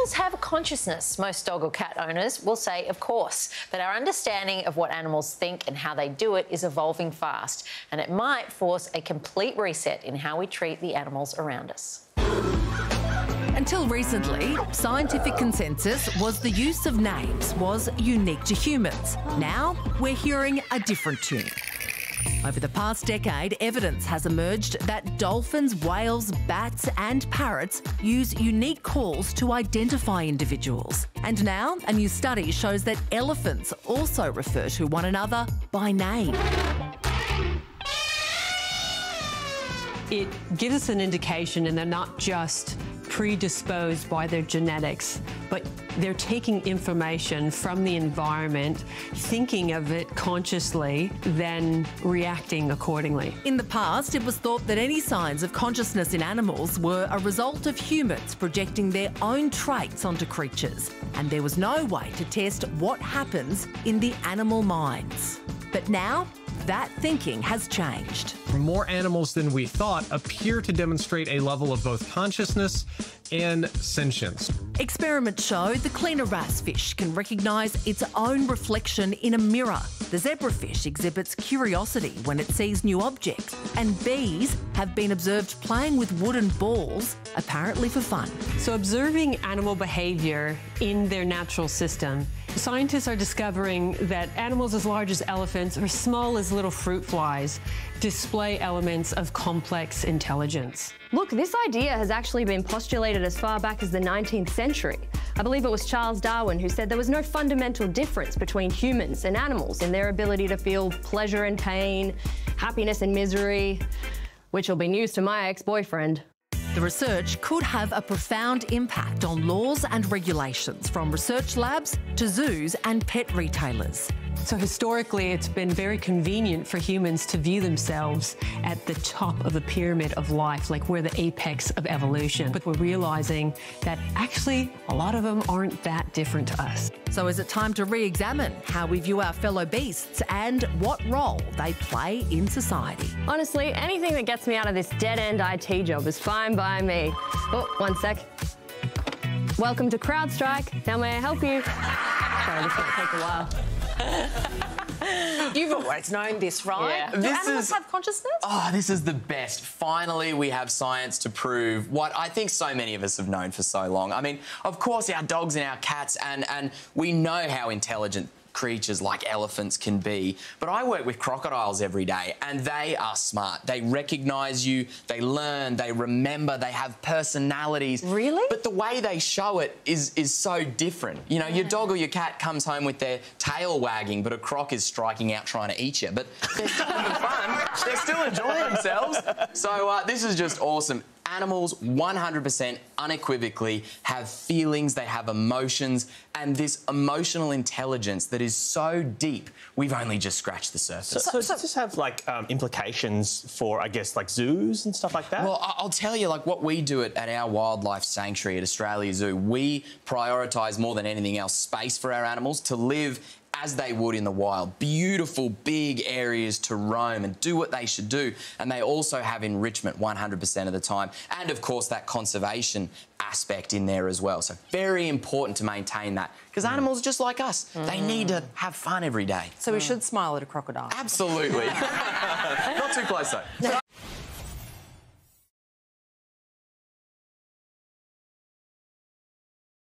animals have a consciousness? Most dog or cat owners will say, of course. But our understanding of what animals think and how they do it is evolving fast, and it might force a complete reset in how we treat the animals around us. Until recently, scientific consensus was the use of names was unique to humans. Now we're hearing a different tune. Over the past decade, evidence has emerged that dolphins, whales, bats, and parrots use unique calls to identify individuals. And now, a new study shows that elephants also refer to one another by name. It gives us an indication, and they're not just predisposed by their genetics, but they're taking information from the environment, thinking of it consciously, then reacting accordingly. In the past, it was thought that any signs of consciousness in animals were a result of humans projecting their own traits onto creatures, and there was no way to test what happens in the animal minds. But now, that thinking has changed. More animals than we thought appear to demonstrate a level of both consciousness and sentience. Experiments show the cleaner wrasse fish can recognise its own reflection in a mirror. The zebrafish exhibits curiosity when it sees new objects, and bees have been observed playing with wooden balls, apparently for fun. So, observing animal behaviour in their natural system Scientists are discovering that animals as large as elephants or small as little fruit flies display elements of complex intelligence. Look, this idea has actually been postulated as far back as the 19th century. I believe it was Charles Darwin who said there was no fundamental difference between humans and animals in their ability to feel pleasure and pain, happiness and misery, which will be news to my ex boyfriend. The research could have a profound impact on laws and regulations from research labs to zoos and pet retailers. So historically, it's been very convenient for humans to view themselves at the top of the pyramid of life, like we're the apex of evolution. But we're realizing that actually a lot of them aren't that different to us. So is it time to re-examine how we view our fellow beasts and what role they play in society? Honestly, anything that gets me out of this dead-end IT job is fine by me. Oh, one sec. Welcome to CrowdStrike. How may I help you? Sorry, this might take a while. You've always known this, right? Yeah. Do This animals is- have consciousness? Oh, this is the best. Finally, we have science to prove what I think so many of us have known for so long. I mean, of course, our dogs and our cats, and, and we know how intelligent creatures like elephants can be. But I work with crocodiles every day, and they are smart. They recognize you, they learn, they remember, they have personalities. Really? But the way they show it is, is so different. You know, your dog or your cat comes home with their tail wagging, but a croc is striking out trying to eat you. But they're still having fun. They're still enjoying themselves. So uh, this is just awesome. Animals 100% unequivocally have feelings, they have emotions, and this emotional intelligence that is so deep, we've only just scratched the surface. So, does this have like um, implications for, I guess, like zoos and stuff like that? Well, I'll tell you, like what we do at, at our wildlife sanctuary at Australia Zoo, we prioritise more than anything else space for our animals to live as they would in the wild. Beautiful, big areas to roam and do what they should do. And they also have enrichment 100% of the time. And of course, that conservation aspect in there as well. So, very important to maintain that because animals are just like us. They need to have fun every day. So we should smile at a crocodile. Absolutely. Not too close though.